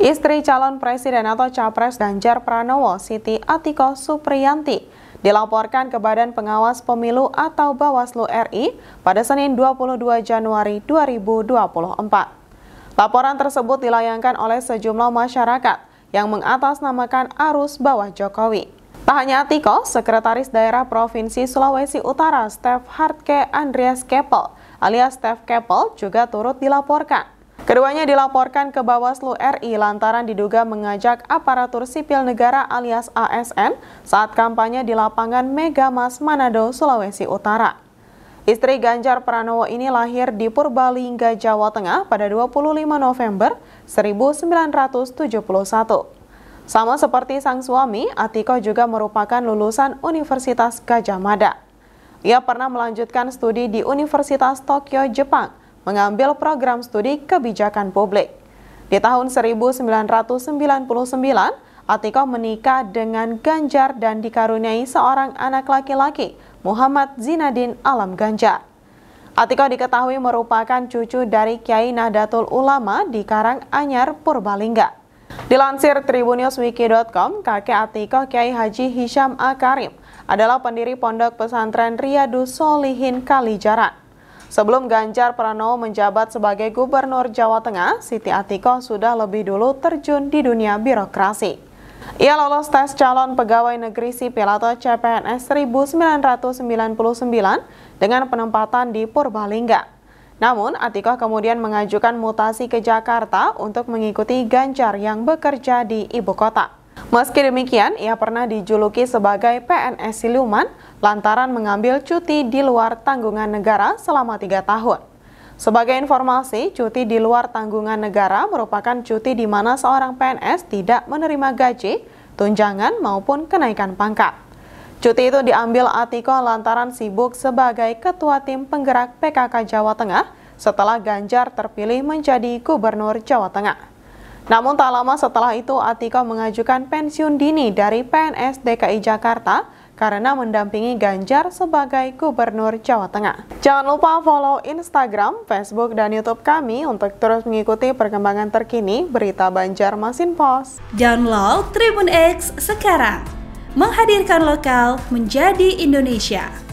Istri calon presiden atau capres Ganjar Pranowo, Siti Atiko Supriyanti, dilaporkan ke Badan Pengawas Pemilu atau Bawaslu RI pada Senin 22 Januari 2024. Laporan tersebut dilayangkan oleh sejumlah masyarakat yang mengatasnamakan arus bawah Jokowi. Tak hanya Atiko, Sekretaris Daerah Provinsi Sulawesi Utara, Steph Hartke Andreas Keppel, alias Steph Keppel, juga turut dilaporkan. Keduanya dilaporkan ke Bawaslu RI lantaran diduga mengajak aparatur sipil negara alias ASN saat kampanye di lapangan Megamas Manado, Sulawesi Utara. Istri Ganjar Pranowo ini lahir di Purbalingga, Jawa Tengah pada 25 November 1971. Sama seperti sang suami, Atiko juga merupakan lulusan Universitas Gajah Mada. Ia pernah melanjutkan studi di Universitas Tokyo, Jepang mengambil program studi kebijakan publik. Di tahun 1999, Atiko menikah dengan Ganjar dan dikaruniai seorang anak laki-laki, Muhammad Zinadin Alam Ganjar. Atiko diketahui merupakan cucu dari Kiai Nahdlatul Ulama di Karanganyar, Purbalingga. Dilansir tribunewswiki.com, kakek Atiko Kiai Haji Hisham Akarim adalah pendiri pondok pesantren Riyadus Solihin Kalijaran. Sebelum Ganjar Pranowo menjabat sebagai Gubernur Jawa Tengah, Siti Atiko sudah lebih dulu terjun di dunia birokrasi. Ia lolos tes calon pegawai negeri sipil atau CPNS 1999 dengan penempatan di Purbalingga. Namun, Atiko kemudian mengajukan mutasi ke Jakarta untuk mengikuti Ganjar yang bekerja di ibu kota. Meski demikian, ia pernah dijuluki sebagai PNS siluman lantaran mengambil cuti di luar tanggungan negara selama tiga tahun. Sebagai informasi, cuti di luar tanggungan negara merupakan cuti di mana seorang PNS tidak menerima gaji, tunjangan maupun kenaikan pangkat. Cuti itu diambil Atiko lantaran sibuk sebagai ketua tim penggerak PKK Jawa Tengah setelah Ganjar terpilih menjadi gubernur Jawa Tengah. Namun tak lama setelah itu Atiko mengajukan pensiun dini dari PNS DKI Jakarta karena mendampingi Ganjar sebagai Gubernur Jawa Tengah. Jangan lupa follow Instagram, Facebook, dan YouTube kami untuk terus mengikuti perkembangan terkini berita Banjarmasin Post. Download Tribun X sekarang, menghadirkan lokal menjadi Indonesia.